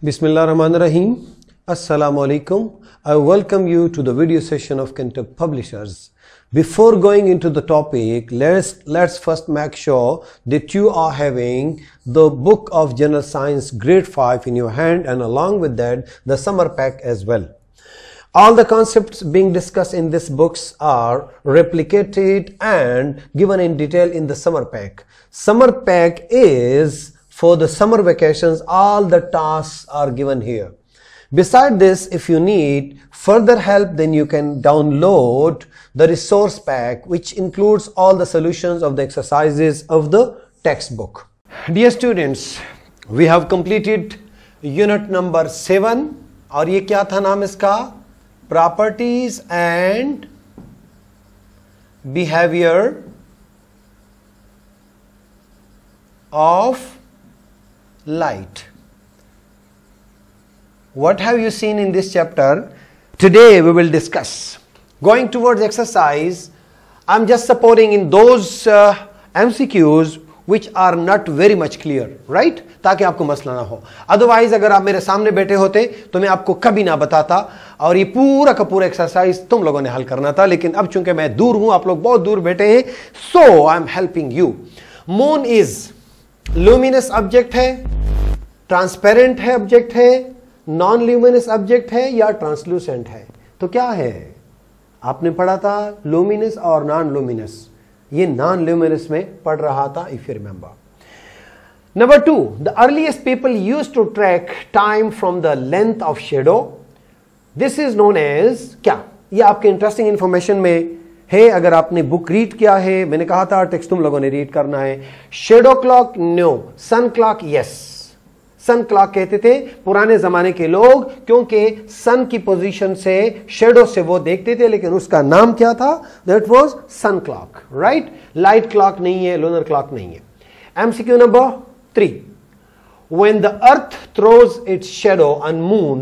Bismillah Rahman Rahim. Assalamu alaikum. I welcome you to the video session of Kentuck Publishers. Before going into the topic, let's, let's first make sure that you are having the book of General Science grade 5 in your hand and along with that the summer pack as well. All the concepts being discussed in these books are replicated and given in detail in the summer pack. Summer pack is for the summer vacations, all the tasks are given here. Beside this, if you need further help, then you can download the resource pack, which includes all the solutions of the exercises of the textbook. Dear students, we have completed unit number seven. और ये क्या था नाम इसका properties and behaviour of light. What have you seen in this chapter? Today we will discuss. Going towards exercise, I'm just supporting in those uh, MCQs which are not very much clear, right? ताकि आपको मसला ना हो otherwise अगर आप मेरे सामने बैठे होते तो मैं आपको कभी ना बताता और ये पूरा का पूरा एक्सरसाइज तुम लोगों ने हल करना था लेकिन अब चूँकि मैं दूर हूँ आप लोग बहुत दूर बैठे हैं so I am helping you moon is luminous object है ट्रांसपेरेंट है ऑब्जेक्ट है नॉन ल्यूमिनस ऑब्जेक्ट है या ट्रांसलूसेंट है। तो क्या है? आपने पढ़ा था लूमिनस और नॉन लूमिनस ये नॉन ल्यूमिनस में पढ़ रहा था if you remember number two the earliest people use to track time from the length of shadow this is known as क्या? ये आपके इंटरेस्टिंग इंफॉर्मेशन में है, अगर आपने बुक रीड किया है, मैंने कहा था टेक्स्ट तुम लोगों ने रीड करना है। Shadow clock no sun clock yes sun clock कहते थे, पुराने जमाने के लोग, क्योंकि सन की पोजीशन से शेडो से वो देखते थे, लेकिन उसका नाम क्या था? That was sun clock right light clock नहीं है लोनर क्लॉक नहीं है। MCQ number three when the earth throws its shadow on moon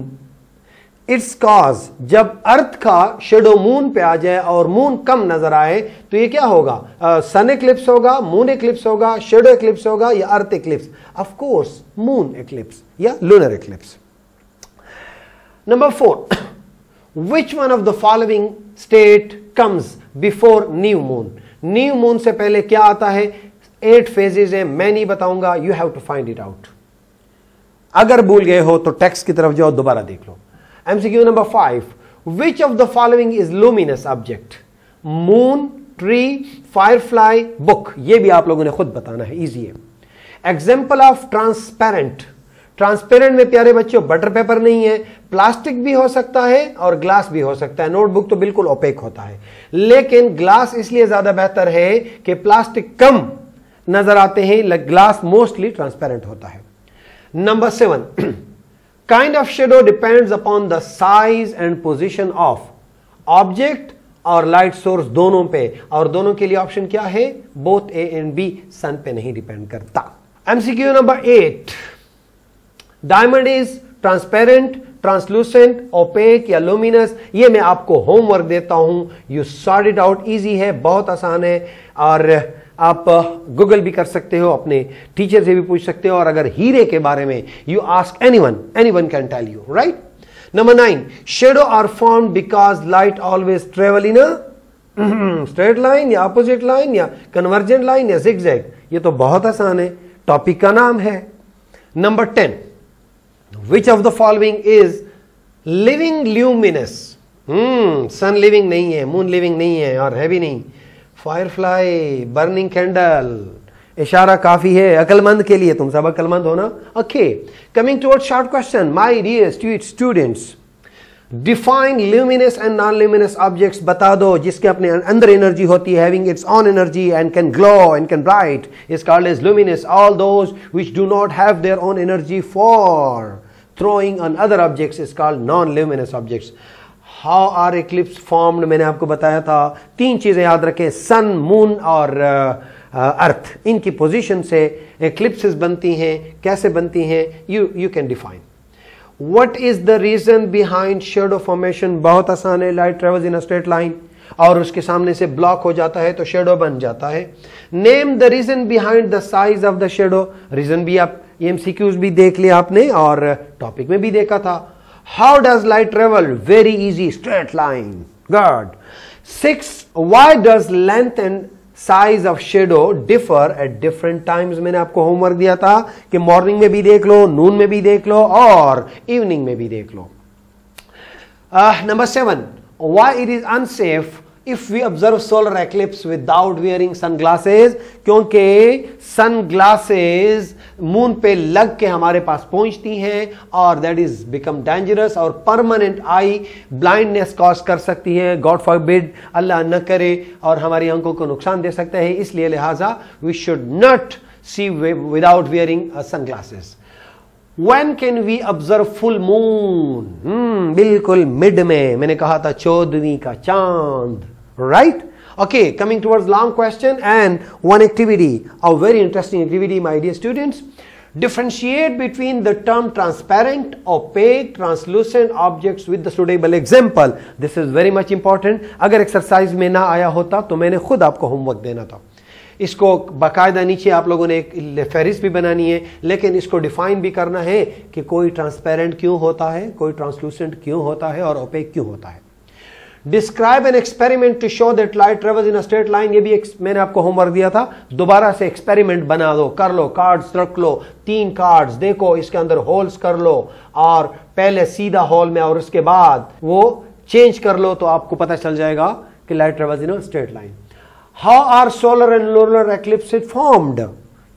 its cause. जब अर्थ का शेडो मून पे आ जाए और मून कम नज़र आए तो ये क्या होगा? सन एक्लिप्स होगा, मून एक्लिप्स होगा, शेडो एक्लिप्स होगा या earth eclipse of course moon eclipse या lunar eclipse number four which one of the following state comes before new moon new moon से पहले क्या आता है? एट फेजेज है, मैं नहीं बताऊँगा you have to find it out अगर भूल गए हो तो टेक्स्ट की तरफ़ जाओ, दोबारा देख लो। MCQ number 5. Which of the following is luminous object? Moon, tree, firefly, book. ये भी आप लोगों ने खुद बताना है इजी है। एग्ज़ाम्पल ऑफ़ ट्रांसपेरेंट ट्रांसपेरेंट में प्यारे बच्चों बटर पेपर नहीं है। प्लास्टिक भी हो सकता है और ग्लास भी हो सकता है। नोटबुक तो बिल्कुल ओपेक होता है। लेकिन ग्लास इसलिए ज़्यादा बेहतर है कि प्लास्टिक कम नज़र आते हैं ग्लास मोस्टली ट्रांसपेरेंट होता है। Number seven kind of shadow depends upon the size and position of object और लाइट सोर्स दोनों पे। और दोनों के लिए ऑप्शन क्या है? Both A and B sun पे नहीं डिपेंड करता। MCQ number eight diamond is transparent translucent opaque या लुमिनस ये मैं आपको होमवर्क देता हूँ। You sort it out easy है, बहुत आसान है। और आप गूगल भी कर सकते हो, अपने टीचर से भी पूछ सकते हो, और अगर हीरे के बारे में you ask anyone anyone can tell you right number nine shadow are form because light always travel in straight line या अपोजिट लाइन या कन्वर्जेंट लाइन या जिगजैग ये तो बहुत आसान है टॉपिक का नाम है। Number ten which of the following is living luminous hmm sun living नहीं है मून लिविंग नहीं है, और है भी नहीं। फायरफ्लाई बर्निंग कैंडल इशारा काफ़ी है, अकलमंद के लिए, तुम सब अकलमंद हो ना? Okay coming toward short question my dear students define luminous and non luminous objects बता दो, जिसके अपने अंदर एनर्जी होती है its own energy and can glow and can bright is called as luminous all those which do not have their own energy for throwing on other objects is called non-luminous objects. How are eclipse formed मैंने आपको बताया था। तीन चीज़ें याद रखें। Sun moon और earth uh, uh, इनकी पोजीशन से एक्लिप्सिस बनती हैं। कैसे बनती हैं? You you can define what is the reason behind shadow formation बहुत आसान है। Light travels in straight line और उसके सामने से ब्लॉक हो जाता है तो शेडो बन जाता है। Name the reason behind the size of the shadow reason भी आप एमसीक्यूज भी देख लिया आपने और टॉपिक में भी देखा था। How does light travel very easy straight line good six why does length and size of shadow differ at different times मैंने आपको होमवर्क दिया था कि मॉर्निंग में भी देख लो नून में भी देख लो और इवनिंग में भी देख लो। Number seven why it is unsafe if we observe solar eclipse without wearing sunglasses क्योंकि सनग्लासेस मून पे लग के हमारे पास पहुँचती हैं और दैट इज़ बिकम डेंजरस और परमानेंट आई ब्लाइंडनेस कॉज कर सकती है। गॉड फॉर बिड अल्लाह न करे और हमारी आँखों को नुकसान दे सकता है। इसलिए लिहाजा we should not see without wearing sunglasses when can we observe full moon बिल्कुल मिड में मैंने कहा था चौदहवीं का चाँद right right? Okay coming towards long question and one activity a very interesting activity my dear students differentiate between the term transparent opaque translucent objects with the suitable example this is very much important अगर exercise में ना आया होता तो मैंने खुद आपको homework देना था इसको बाकायदा नीचे आप लोगों ने एक फहरिस्त भी बनानी है लेकिन इसको डिफाइन भी करना है कि कोई ट्रांसपेरेंट क्यों होता है कोई ट्रांसलूसेंट क्यों होता है और ओपेक क्यों होता है describe an experiment to show that light travels in straight line ये भी मैंने आपको होमवर्क दिया था। दोबारा से एक्सपेरिमेंट बना दो। कर लो। कार्ड्स रख लो। तीन कार्ड्स देखो, इसके अंदर होल्स कर लो। और पहले सीधा होल में और उसके बाद वो चेंज कर लो तो आपको पता चल जाएगा कि light travels in straight line how are solar and लोलर eclipse formed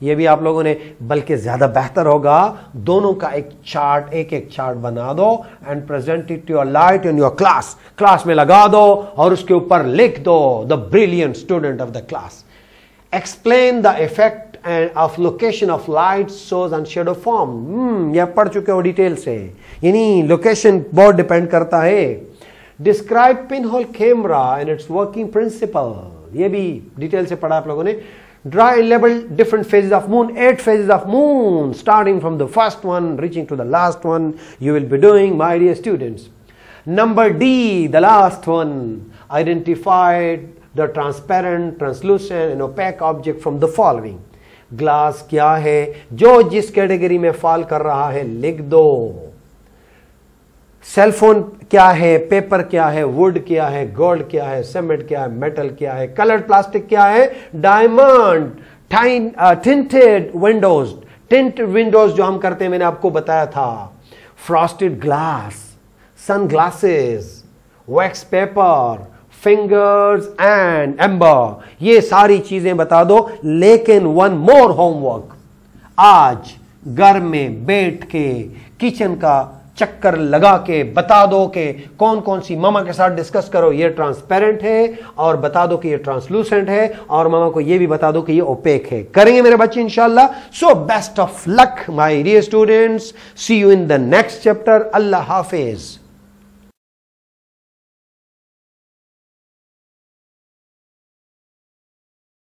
ये भी आप लोगों ने, बल्कि ज़्यादा बेहतर होगा, दोनों का एक चार्ट, एक एक चार्ट बना दो and present it your light in your class class में लगा दो और उसके ऊपर लिख दो the brilliant student of the class explain the effect and of location of light shows and shadow form यह पढ़ चुके हो डिटेल से। यानी लोकेशन बहुत डिपेंड करता है। Describe pin hole camera and its working principle ये भी डिटेल से पढ़ा आप लोगों ने। dry level, different phases of moon eight phases of moon starting from the first one reaching to the last one you will be doing my dear students. Number d the last one. Identified the transparent translucent and opaque object from the following. Glass kya hai? Jo jis category mein fall kar raha hai likh do. Cellphone क्या है, paper क्या है, would क्या है, gold क्या है, cement क्या है, मेटल क्या है कलर्ड प्लास्टिक क्या है, diamond tinted windows tint windows जो हम करते हैं, मैंने आपको बताया था, frosted glass sun glasses wax paper, fingers and amber, ये सारी चीज़ें बता दो, लेकिन वन मोर होमवर्क आज घर में बैठ के किचन का चक्कर लगा के बता दो कि कौन कौन सी मामा के साथ डिस्कस करो, ये ट्रांसपेरेंट है और बता दो कि ये ट्रांसलूसेंट है और मामा को ये भी बता दो कि ये ओपेक है। करेंगे मेरे बच्चे इंशाला so best of luck my dear students see you in the next chapter Allah Hafiz.